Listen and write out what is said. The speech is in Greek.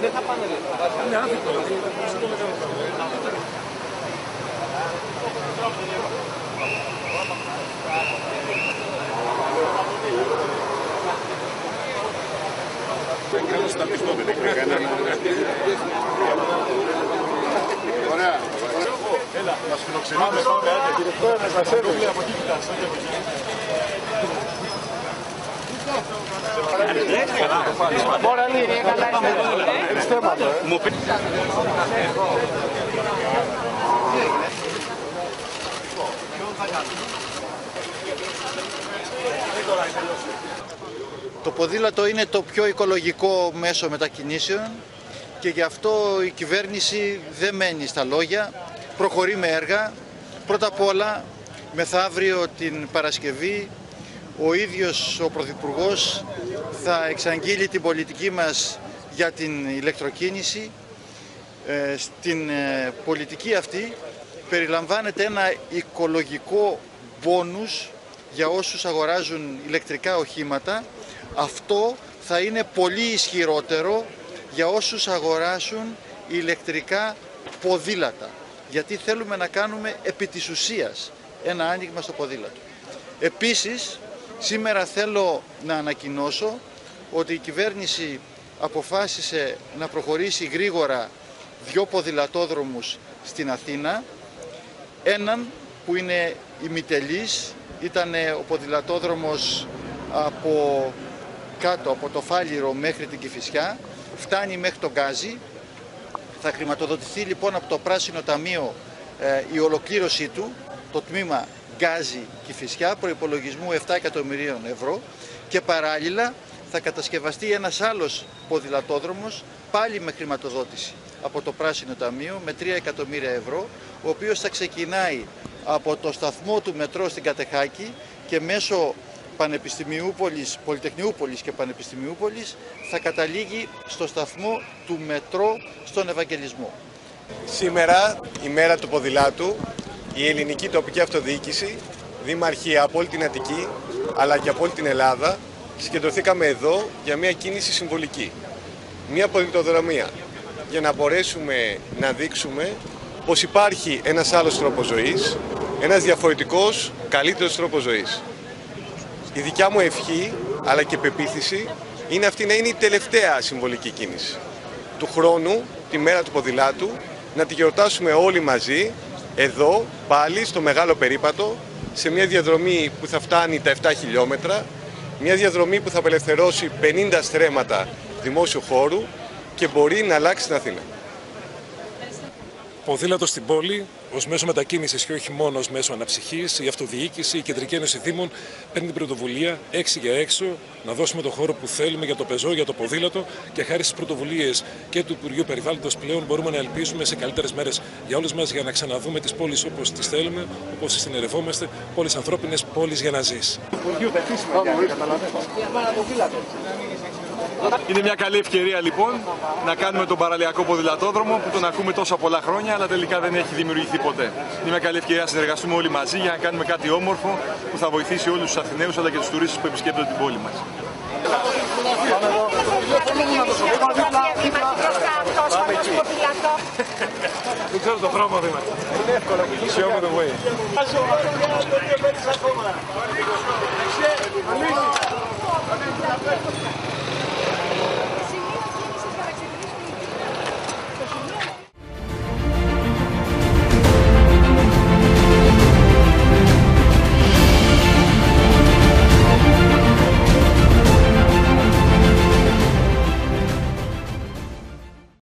Δεν θα πάνε λεφτά. Είναι άδικο. Στο σταθμό με την. Ωραία. Έλα. Μας φιλοξενούμε. Πάμε, πάμε. Κύριε Πρόεδρε, μας έρθει. Από εκεί κοιτάξτε. Το ποδήλατο είναι το πιο οικολογικό μέσο μετακινήσεων και γι' αυτό η κυβέρνηση δεν μένει στα λόγια, προχωρεί με έργα. Πρώτα απ' όλα, μεθαύριο την Παρασκευή, ο ίδιος ο Πρωθυπουργός θα εξαγγείλει την πολιτική μας για την ηλεκτροκίνηση. Ε, στην ε, πολιτική αυτή περιλαμβάνεται ένα οικολογικό μπόνους για όσους αγοράζουν ηλεκτρικά οχήματα. Αυτό θα είναι πολύ ισχυρότερο για όσους αγοράσουν ηλεκτρικά ποδήλατα. Γιατί θέλουμε να κάνουμε επί της ουσίας ένα άνοιγμα στο ποδήλατο. Επίσης, σήμερα θέλω να ανακοινώσω ότι η κυβέρνηση αποφάσισε να προχωρήσει γρήγορα δυο ποδηλατόδρομους στην Αθήνα. Έναν που είναι ημιτελής, ήταν ο ποδηλατόδρομος από κάτω από το Φάληρο μέχρι την Κηφισιά, φτάνει μέχρι τον Γκάζι. Θα χρηματοδοτηθεί λοιπόν από το Πράσινο Ταμείο ε, η ολοκλήρωσή του, το τμήμα Γκάζι Κηφισιά, προϋπολογισμού 7 εκατομμυρίων ευρώ και παράλληλα θα κατασκευαστεί ένας άλλος ποδηλατόδρομος πάλι με χρηματοδότηση από το Πράσινο Ταμείο με 3 εκατομμύρια ευρώ, ο οποίος θα ξεκινάει από το σταθμό του μετρό στην Κατεχάκη και μέσω Πανεπιστημιούπολης, Πολυτεχνιούπολης και Πανεπιστημιούπολης θα καταλήγει στο σταθμό του μετρό στον Ευαγγελισμό. Σήμερα, η μέρα του ποδηλάτου, η ελληνική τοπική αυτοδιοίκηση, δήμαρχοι από όλη την Αττική αλλά και από όλη την Ελλάδα, συγκεντρωθήκαμε εδώ για μια κίνηση συμβολική. Μια πολιτοδρομία για να μπορέσουμε να δείξουμε πως υπάρχει ένας άλλος τρόπος ζωής, ένας διαφορετικός, καλύτερος τρόπος ζωής. Η δικιά μου ευχή, αλλά και πεποίθηση, είναι αυτή να είναι η τελευταία συμβολική κίνηση. Του χρόνου, τη μέρα του ποδηλάτου, να τη γιορτάσουμε όλοι μαζί, εδώ, πάλι, στο μεγάλο περίπατο, σε μια διαδρομή που θα φτάνει τα 7 χιλιόμετρα, μια διαδρομή που θα απελευθερώσει 50 στρέμματα δημόσιου χώρου και μπορεί να αλλάξει την Αθήνα. Ποδήλατο στην πόλη ως μέσο μετακίνησης και όχι μόνο ως μέσο αναψυχής, η αυτοδιοίκηση, η Κεντρική Ένωση Δήμων παίρνει την πρωτοβουλία έξι για έξω να δώσουμε το χώρο που θέλουμε για το πεζό, για το ποδήλατο και χάρη στις πρωτοβουλίες και του Υπουργείου Περιβάλλοντος πλέον μπορούμε να ελπίζουμε σε καλύτερες μέρες για όλους μας για να ξαναδούμε τις πόλεις όπως τις θέλουμε, όπως τις συνερευόμαστε, πόλεις ανθρώπινες, πόλεις για να ζεις. Είναι μια καλή ευκαιρία λοιπόν να κάνουμε τον παραλιακό ποδηλατόδρομο που τον ακούμε τόσα πολλά χρόνια αλλά τελικά δεν έχει δημιουργηθεί σταματήσει ποτέ. Είναι μια καλή ευκαιρία να συνεργαστούμε όλοι μαζί για να κάνουμε κάτι όμορφο που θα βοηθήσει όλους τους Αθηναίους αλλά και τους τουρίστες που επισκέπτονται την πόλη μας. Δεν ξέρω το χρώμα δεν είναι. εύκολο. Σιώμα